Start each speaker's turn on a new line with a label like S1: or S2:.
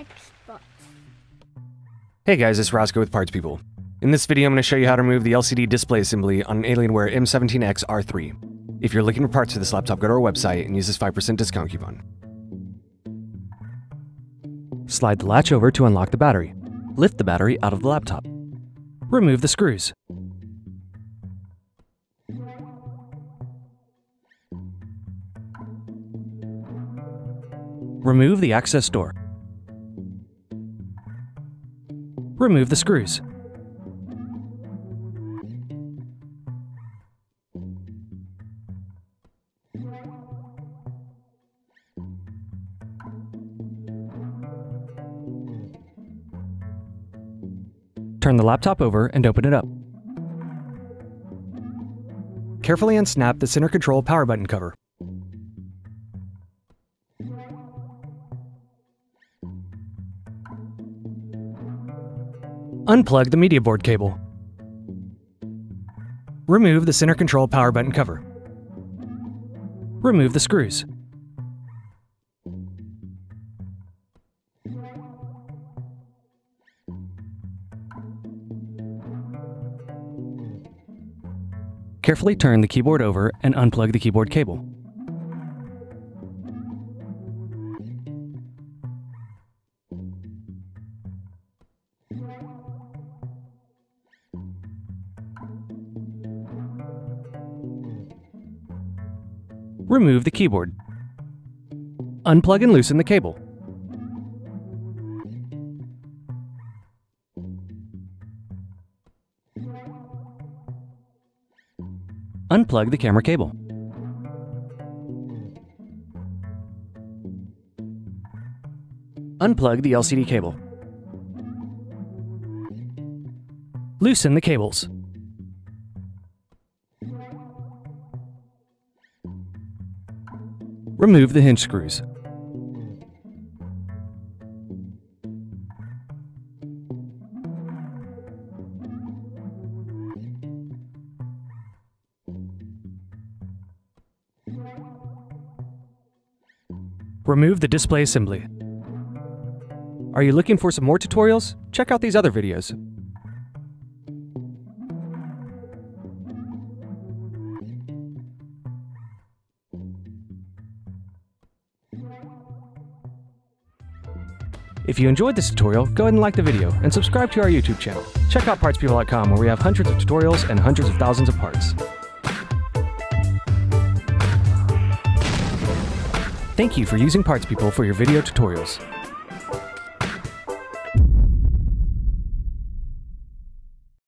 S1: Xbox.
S2: Hey guys, it's Roscoe with Parts People. In this video, I'm going to show you how to remove the LCD display assembly on an Alienware M17X R3. If you're looking for parts for this laptop, go to our website and use this 5% discount coupon. Slide the latch over to unlock the battery. Lift the battery out of the laptop. Remove the screws. Remove the access door. Remove the screws. Turn the laptop over and open it up. Carefully unsnap the center control power button cover. Unplug the media board cable. Remove the center control power button cover. Remove the screws. Carefully turn the keyboard over and unplug the keyboard cable. Remove the keyboard. Unplug and loosen the cable. Unplug the camera cable. Unplug the LCD cable. Loosen the cables. Remove the hinge screws. Remove the display assembly. Are you looking for some more tutorials? Check out these other videos. If you enjoyed this tutorial, go ahead and like the video and subscribe to our YouTube channel. Check out partspeople.com where we have hundreds of tutorials and hundreds of thousands of parts. Thank you for using Parts People for your video tutorials.